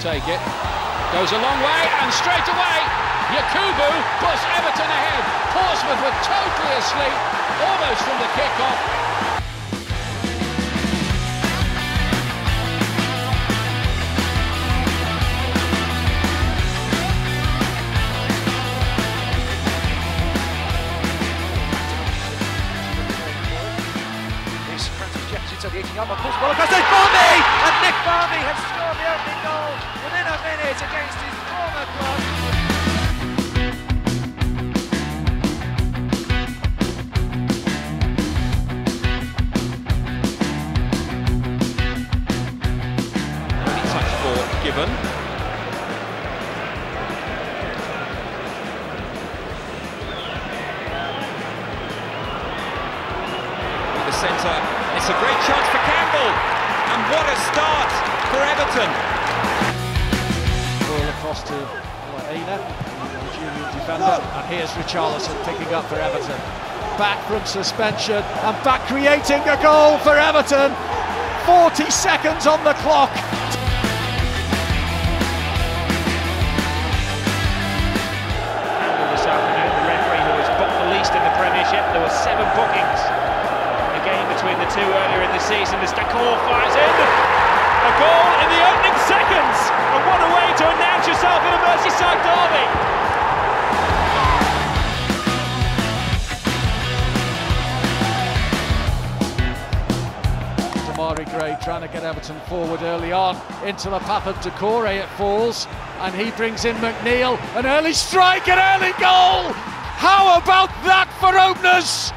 take it. Goes a long way and straight away, Yakubu puts Everton ahead. Portsmouth were totally asleep, almost from the kick-off. Across there's Barmby! Barmby has scored the opening goal within a minute against his former club. Only touch Gibbon. In the centre, it's a great chance for Campbell. And what a start for Everton. Ball across to Aina, Nigerian defender, and here's Richarlison picking up for Everton. Back from suspension and back creating a goal for Everton. 40 seconds on the clock. this afternoon. The referee who has booked the least in the Premiership. There were seven bookings in the game between the two earlier in the season. As Doucouré to announce yourself in a Merseyside derby. Demarai Gray trying to get Everton forward early on into the path of Doucouré. It falls, and he brings in McNeil. An early strike, an early goal. How about that for openers?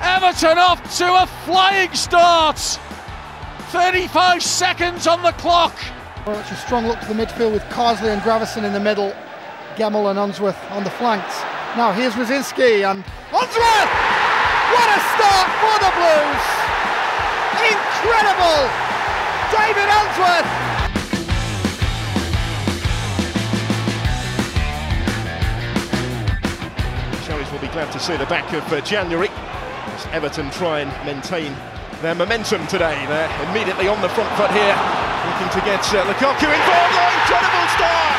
Everton off to a flying start. 35 seconds on the clock. Well, it's a strong look to the midfield with Carsley and Gravesen in the middle, Gemmill and Unsworth on the flanks. Now here's Radzinski and Unsworth! What a start for the Blues! Incredible! David Unsworth! Will be glad to see the back of uh, January as Everton try and maintain their momentum today. They're immediately on the front foot here, looking to get uh, Lukaku involved. Oh, incredible start!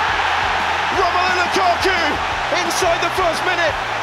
Romelu Lukaku inside the first minute.